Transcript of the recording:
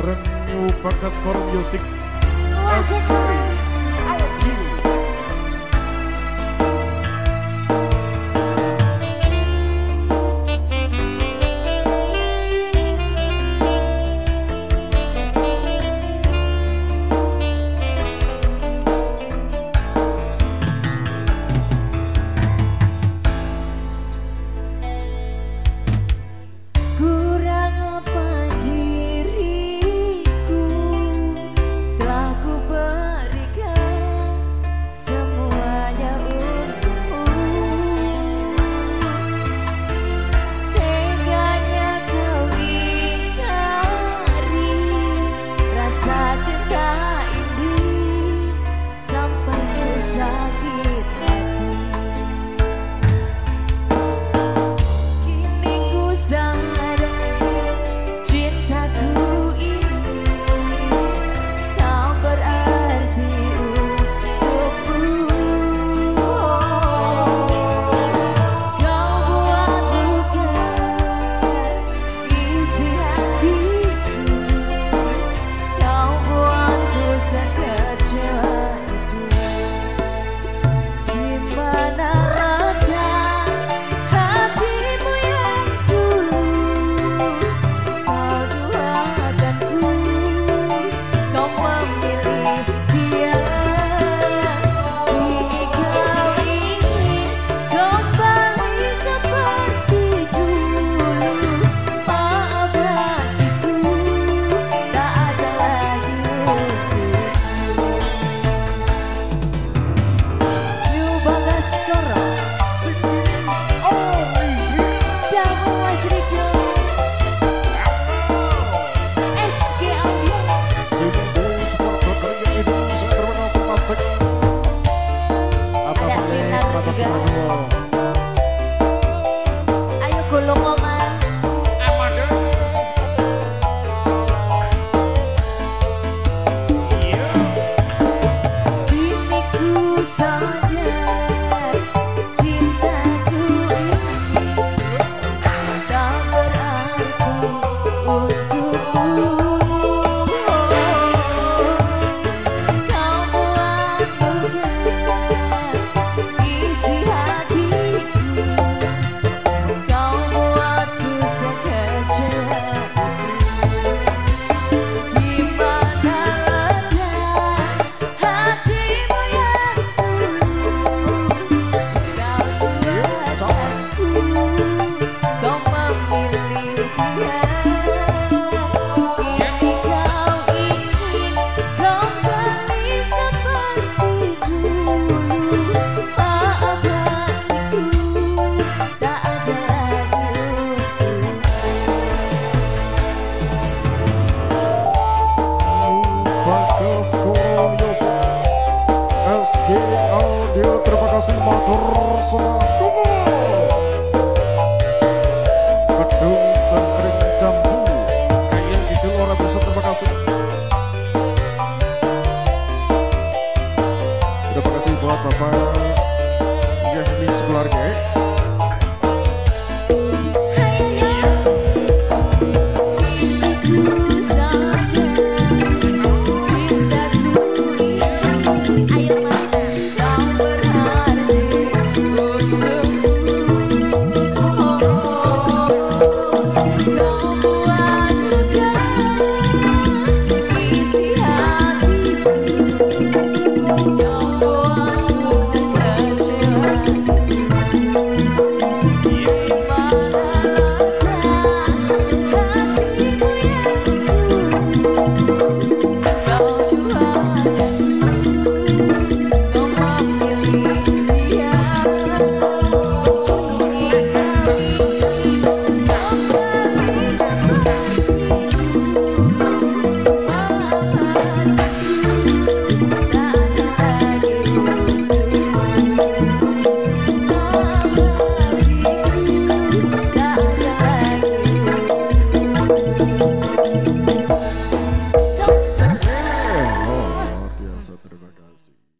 bareng Bagas Kor Music. Asik, hadir terima kasih motor, selamat gedung cengkring jambu. Kayak gitu orang bisa terima kasih. Terima kasih buat bapak. Yahni sekeluarga